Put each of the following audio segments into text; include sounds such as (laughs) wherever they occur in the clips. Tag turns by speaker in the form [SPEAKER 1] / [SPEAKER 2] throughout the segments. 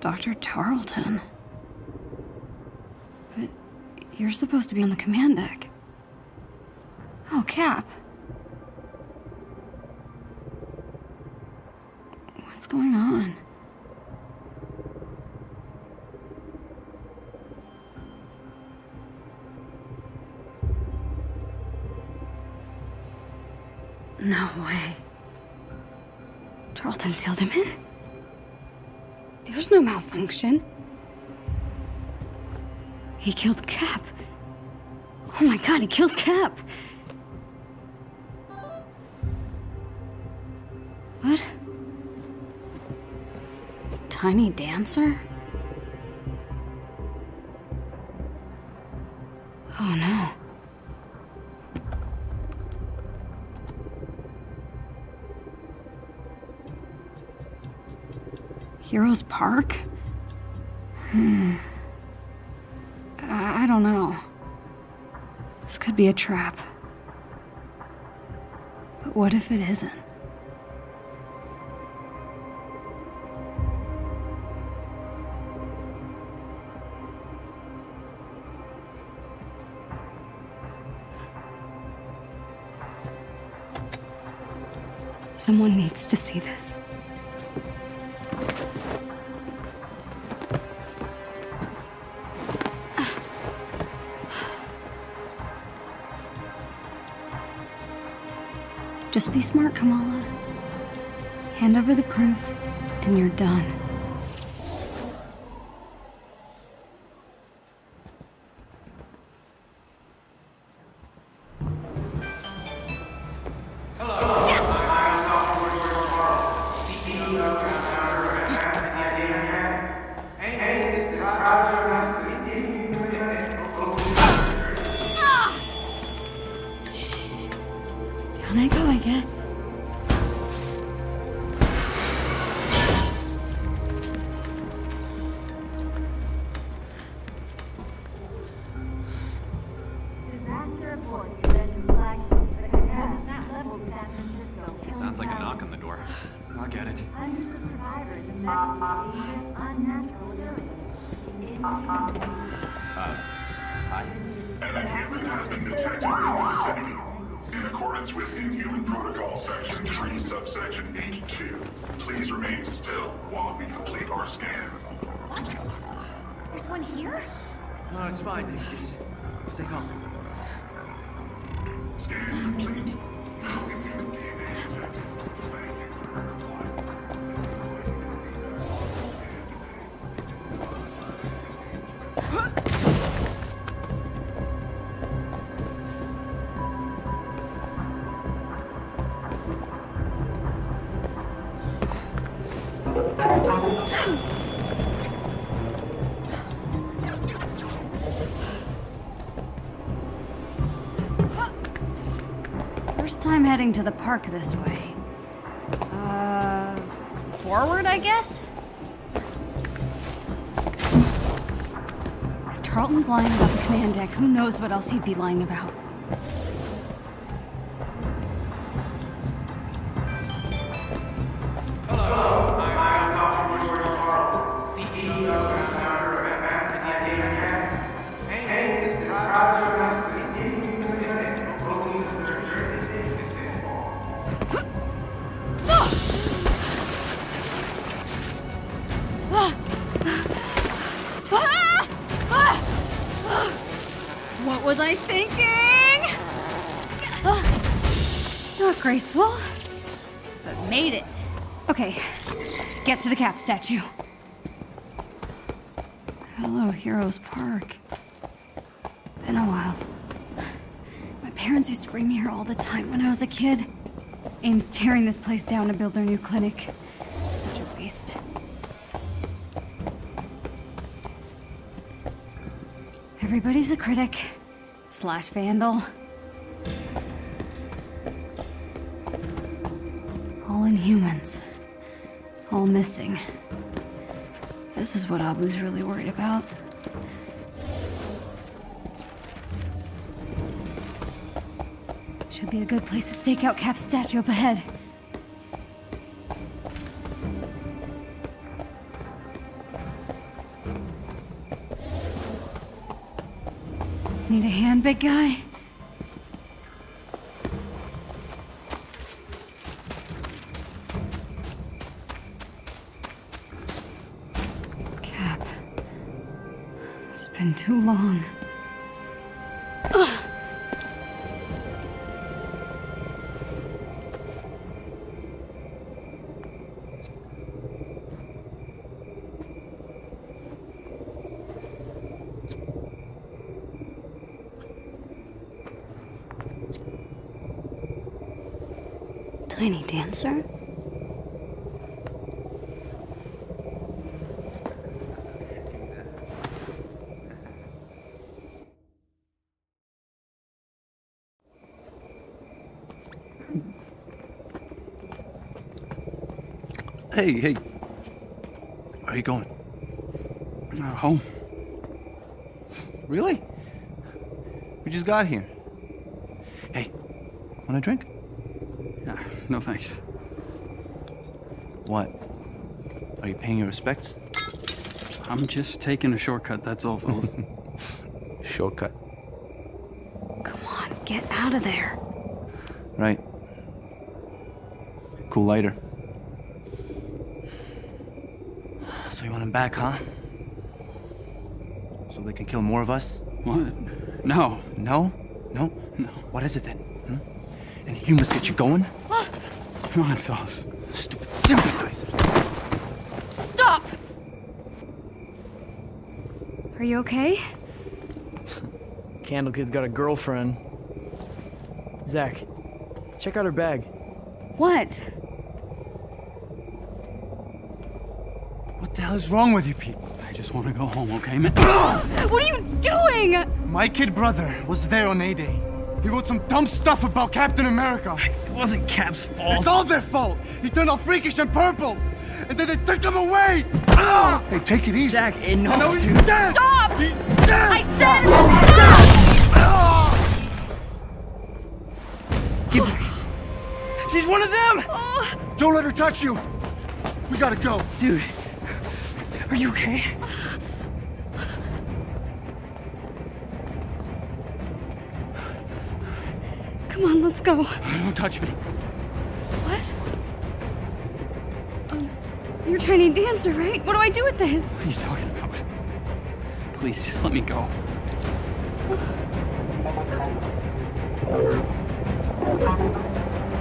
[SPEAKER 1] Dr. Tarleton. But you're supposed to be on the command deck. Oh, Cap. What's going on? No way. Tarleton sealed him in? There's no malfunction. He killed Cap. Oh my god, he killed Cap. What? Tiny dancer? Oh no. Heroes Park? Hmm. I, I don't know. This could be a trap. But what if it isn't? Someone needs to see this. Just be smart, Kamala. Hand over the proof, and you're done.
[SPEAKER 2] Uh, hi.
[SPEAKER 3] An inhuman has been detected in the vicinity. In accordance with Inhuman Protocol Section 3, subsection H2, please remain still while we complete our scan.
[SPEAKER 4] There's one here?
[SPEAKER 2] No, it's fine. Just stay calm.
[SPEAKER 3] Scan complete.
[SPEAKER 1] Heading to the park this way. Uh, forward, I guess? If Tarleton's lying about the command deck, who knows what else he'd be lying about? Statue. Hello, Heroes Park. Been a while. My parents used to bring me here all the time when I was a kid. AIM's tearing this place down to build their new clinic. Such a waste. Everybody's a critic slash vandal. All inhumans. All missing. This is what Abu's really worried about. Should be a good place to stake out Cap's statue up ahead. Need a hand, big guy? Been too long. Tiny dancer?
[SPEAKER 5] Hey, hey. Where are you going?
[SPEAKER 6] Uh, home.
[SPEAKER 5] Really? We just got here. Hey, want a drink?
[SPEAKER 6] Yeah, no thanks.
[SPEAKER 5] What? Are you paying your respects?
[SPEAKER 6] I'm just taking a shortcut, that's all, fellas. (laughs)
[SPEAKER 5] Shortcut.
[SPEAKER 1] Come on, get out of there.
[SPEAKER 5] Right. Cool lighter. So you want him back, huh? So they can kill more of us?
[SPEAKER 6] what? No.
[SPEAKER 5] No? No?
[SPEAKER 6] No.
[SPEAKER 5] What is it then? Hmm? Inhumans get you going?
[SPEAKER 6] Come on, fellas.
[SPEAKER 5] Stupid sympathizers.
[SPEAKER 1] Stop! Are you okay? (laughs)
[SPEAKER 7] Candle Kid's got a girlfriend. Zach, check out her bag.
[SPEAKER 1] What?
[SPEAKER 5] What the hell is wrong with you people?
[SPEAKER 6] I just want to go home, okay, man? (gasps)
[SPEAKER 1] What are you doing?
[SPEAKER 5] My kid brother was there on A-Day. He wrote some dumb stuff about Captain America.
[SPEAKER 7] It wasn't Cap's fault.
[SPEAKER 5] It's all their fault. He turned all freakish and purple. And then they took him away. Ah! Hey, take it easy.
[SPEAKER 7] Zach, enough,
[SPEAKER 5] I know he's
[SPEAKER 7] dude.
[SPEAKER 5] dead.
[SPEAKER 1] Stop!
[SPEAKER 5] He's dead.
[SPEAKER 1] I said stop! Ah!
[SPEAKER 7] Give her. She's one of them! Oh.
[SPEAKER 5] Don't let her touch you. We gotta go.
[SPEAKER 7] Dude, are you okay?
[SPEAKER 1] Come on, let's go.
[SPEAKER 6] Don't touch me.
[SPEAKER 1] What? Um, you're tiny dancer, right? What do I do with this?
[SPEAKER 6] What are you talking about? Please, just let me go.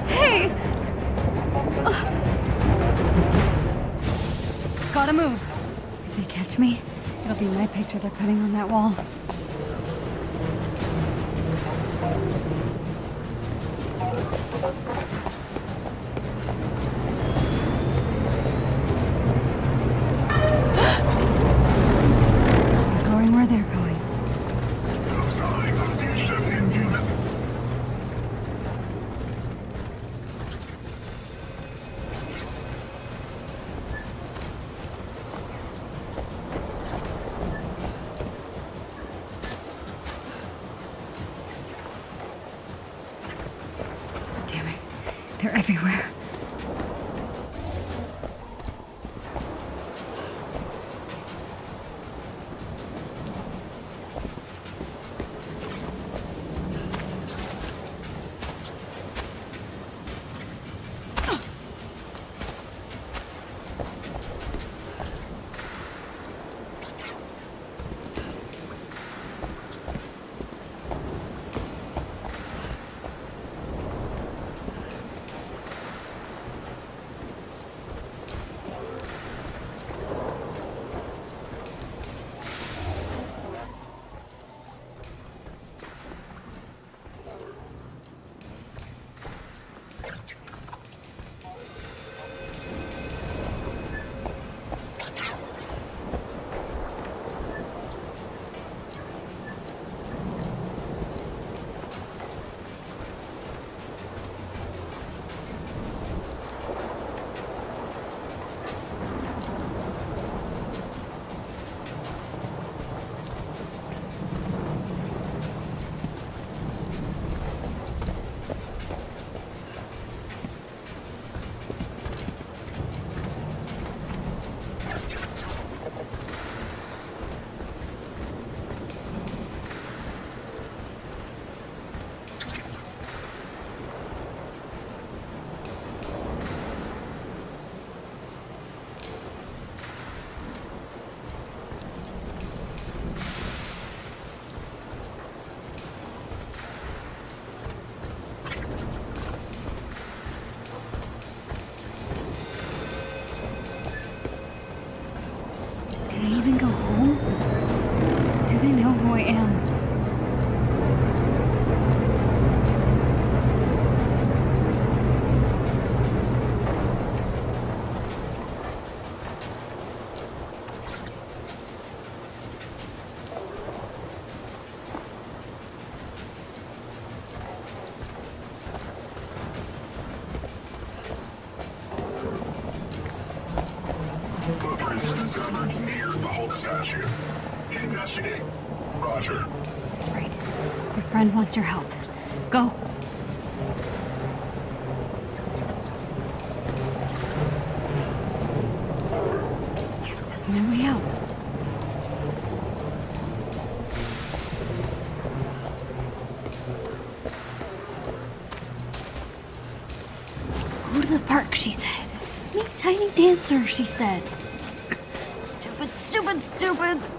[SPEAKER 1] Hey! Gotta move. They catch me, it'll be my picture they're putting on that wall. They're everywhere. Your help. Go. That's my way out. Go to the park, she said. Meet Tiny Dancer, she said. (laughs) Stupid, stupid, stupid.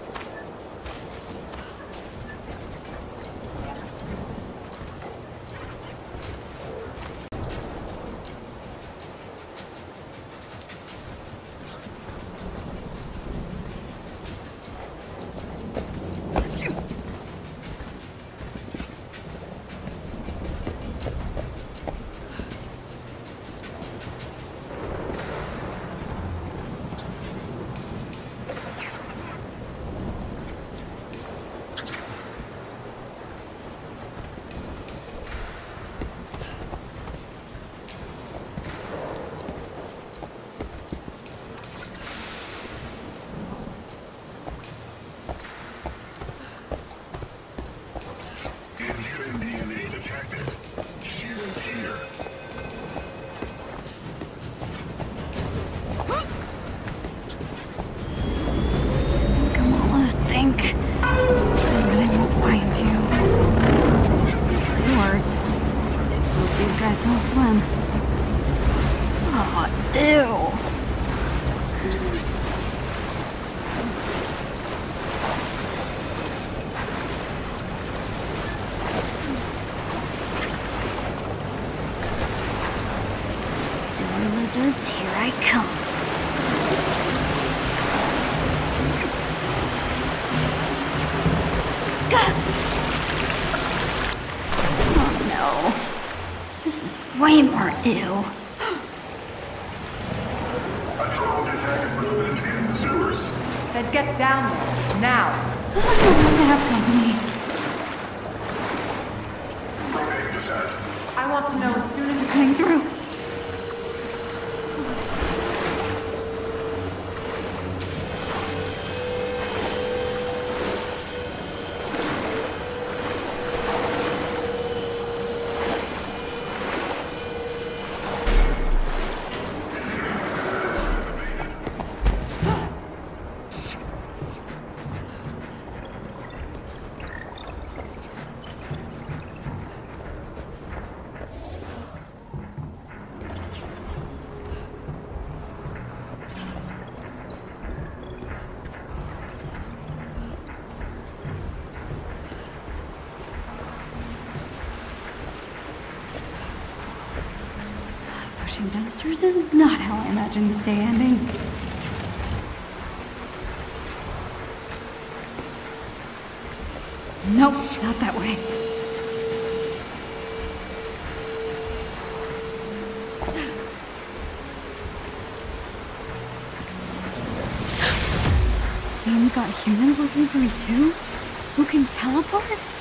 [SPEAKER 1] Way more ew.
[SPEAKER 3] Detected movement in the sewers.
[SPEAKER 4] Then get down there, now. (laughs)
[SPEAKER 1] Dumpsters is not how I imagined this day ending. Nope, not that way. AIM's got humans looking for me too? Who can teleport?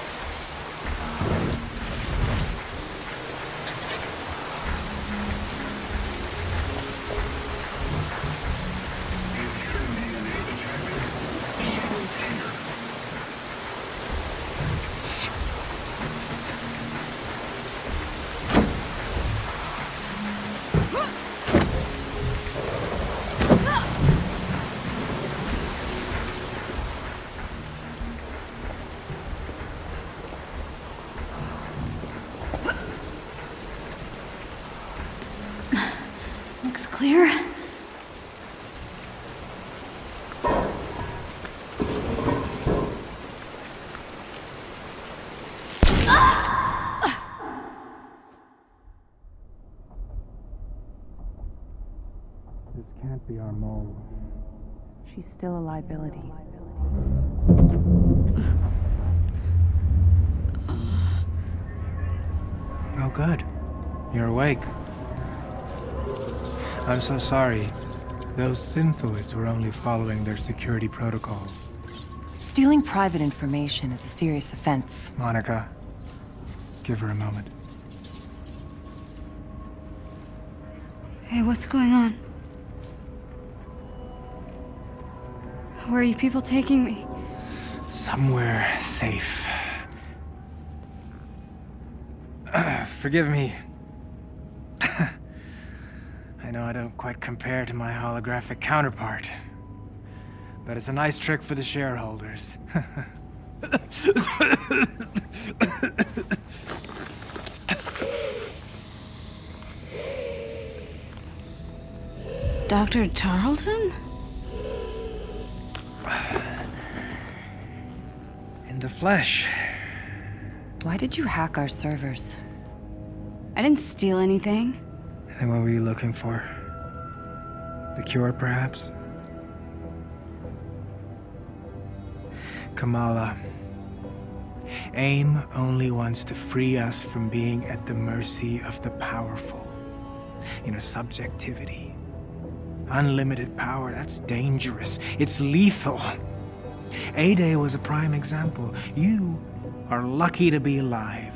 [SPEAKER 8] Still a liability.
[SPEAKER 9] Oh, good. You're awake. I'm so sorry. Those synthoids were only following their security protocols.
[SPEAKER 8] Stealing private information is a serious offense.
[SPEAKER 9] Monica, give her a moment.
[SPEAKER 1] Hey, what's going on? Where are you people taking me?
[SPEAKER 9] Somewhere safe. (clears throat) Forgive me. (clears throat) I know I don't quite compare to my holographic counterpart. But it's a nice trick for the shareholders. (laughs)
[SPEAKER 1] Dr. Tarleton?
[SPEAKER 9] In the flesh.
[SPEAKER 8] Why did you hack our servers?
[SPEAKER 1] I didn't steal anything.
[SPEAKER 9] Then what were you looking for? The cure, perhaps? Kamala. AIM only wants to free us from being at the mercy of the powerful. You know, subjectivity. Unlimited power, that's dangerous. It's lethal. A-Day was a prime example. You are lucky to be alive.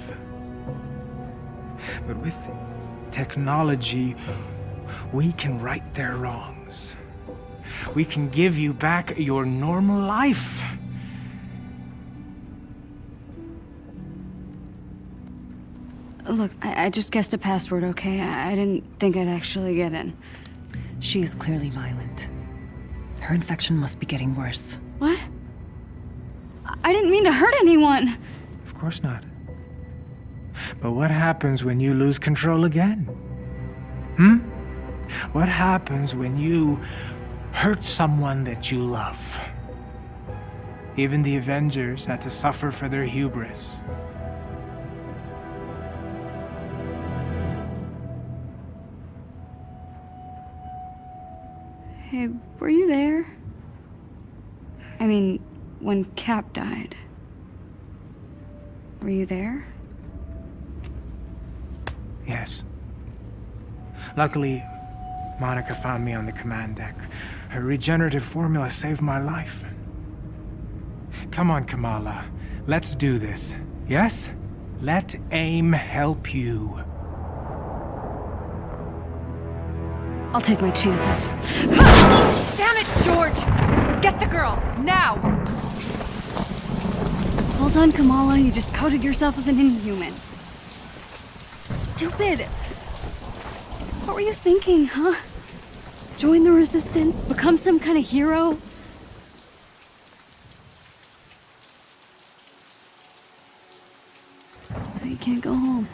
[SPEAKER 9] But with technology, we can right their wrongs. We can give you back your normal life.
[SPEAKER 1] Look, I, I just guessed a password, okay? I, I didn't think I'd actually get in.
[SPEAKER 8] She is clearly violent. Her infection must be getting worse.
[SPEAKER 1] What? I, didn't mean to hurt anyone.
[SPEAKER 9] Of course not. But what happens when you lose control again? Hmm? What happens when you hurt someone that you love? Even the Avengers had to suffer for their hubris.
[SPEAKER 1] Hey, were you there? I mean, when Cap died. Were you there?
[SPEAKER 9] Yes. Luckily, Monica found me on the command deck. Her regenerative formula saved my life. Come on, Kamala. Let's do this. Yes? Let AIM help you.
[SPEAKER 1] I'll take my chances.
[SPEAKER 8] Damn it, George! Get the girl, now!
[SPEAKER 1] Well done, Kamala. You just outed yourself as an inhuman. Stupid. What were you thinking, huh? Join the resistance? Become some kind of hero? I can't go home.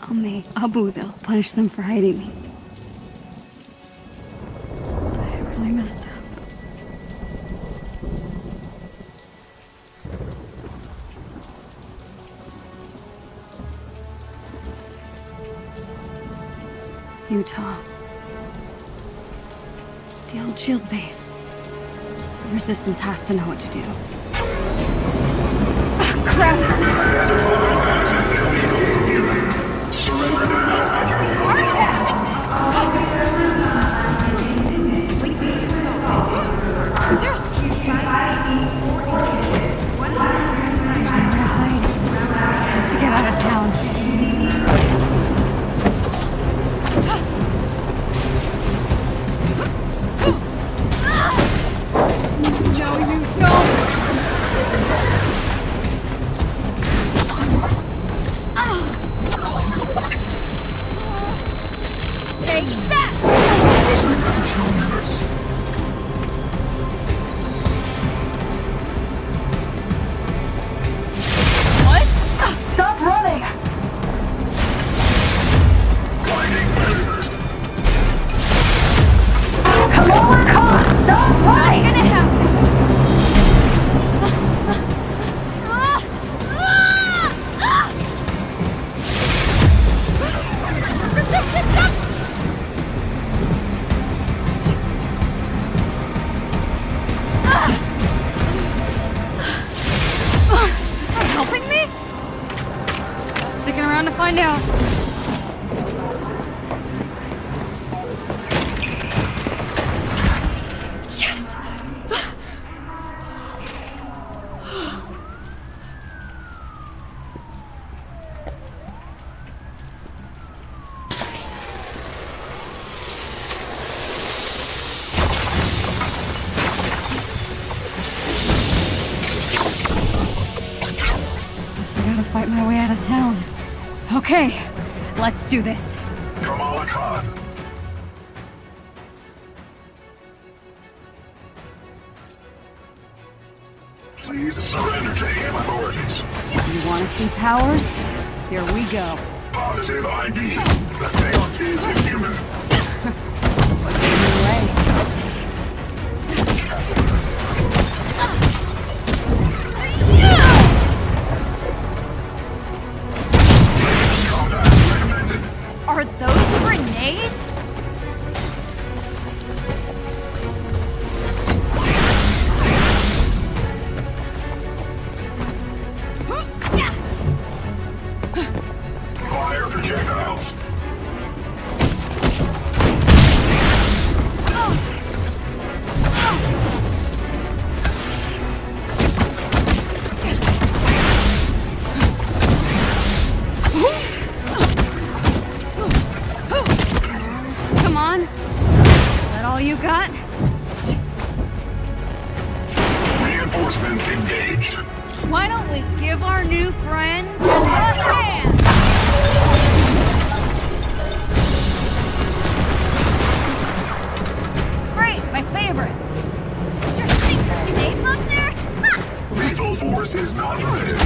[SPEAKER 1] I'll make Abu, they'll punish them for hiding me. Utah. The old S.H.I.E.L.D. base. The Resistance has to know what to do. Ah, crap! Take that!
[SPEAKER 4] Stop
[SPEAKER 1] let's do this.
[SPEAKER 3] Kamala Khan. Please surrender to AIM authorities.
[SPEAKER 1] You want to see powers? Here we go.
[SPEAKER 3] Positive ID.
[SPEAKER 1] Grenades?
[SPEAKER 3] Lethal is not permitted.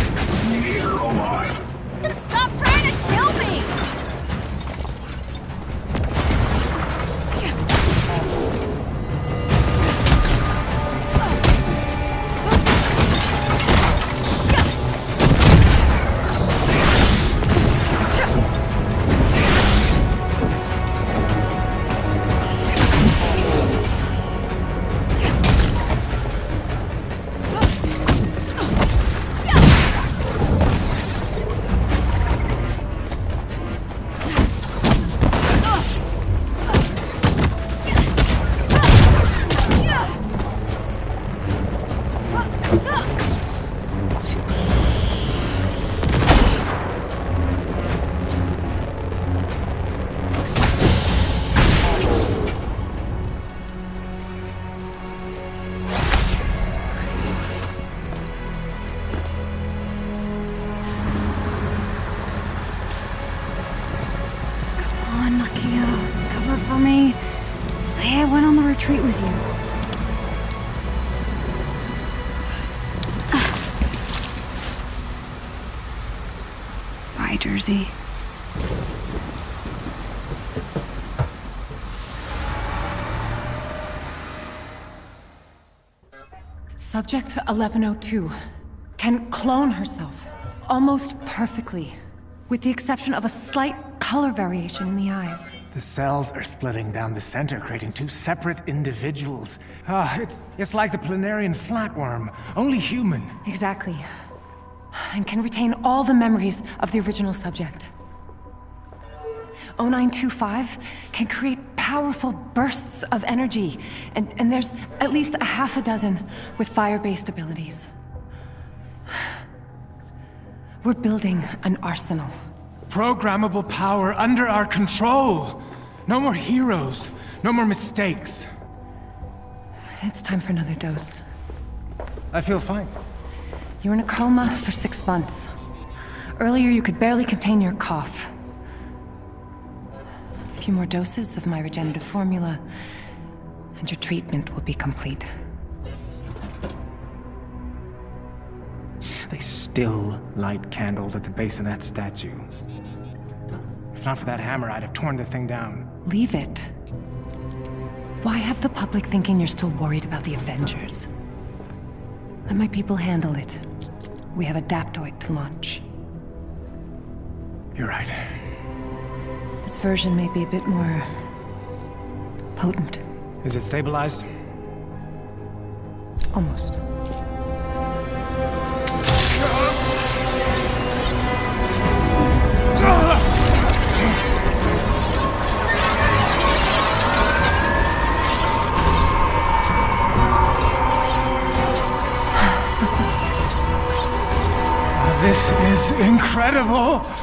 [SPEAKER 3] Neither alive.
[SPEAKER 1] Then stop trying to kill me! Jersey.
[SPEAKER 8] Subject 1102 can clone herself almost perfectly, with the exception of a slight color variation in the eyes.
[SPEAKER 9] The cells are splitting down the center, creating two separate individuals. Ah, it's, it's like the planarian flatworm, only human.
[SPEAKER 8] Exactly. And can retain all the memories of the original subject. 0925 can create powerful bursts of energy, and, and there's at least a half a dozen with fire based abilities. (sighs) We're building an arsenal.
[SPEAKER 9] Programmable power under our control. No more heroes, no more mistakes.
[SPEAKER 8] It's time for another dose.
[SPEAKER 9] I feel fine.
[SPEAKER 8] You were in a coma for six months. Earlier, you could barely contain your cough. A few more doses of my regenerative formula, and your treatment will be complete.
[SPEAKER 9] They still light candles at the base of that statue. If not for that hammer, I'd have torn the thing down.
[SPEAKER 8] Leave it. Why have the public thinking you're still worried about the Avengers? Let my people handle it. We have a Adaptoid to launch.
[SPEAKER 9] You're right.
[SPEAKER 8] This version may be a bit more... potent.
[SPEAKER 9] Is it stabilized?
[SPEAKER 8] Almost.
[SPEAKER 9] Is incredible!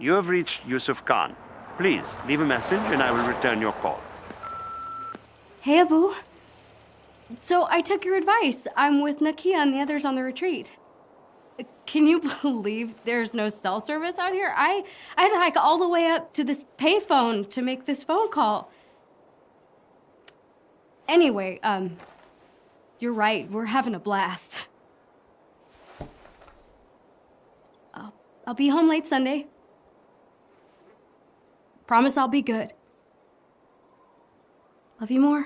[SPEAKER 10] You have reached Yusuf Khan. Please, leave a message and I will return your call.
[SPEAKER 1] Hey, Abu. So I took your advice. I'm with Nakia and the others on the retreat. Can you (laughs) believe there's no cell service out here? I, I had to hike all the way up to this payphone to make this phone call. Anyway, um, you're right. We're having a blast. I'll, I'll be home late Sunday. Promise I'll be good. Love you more.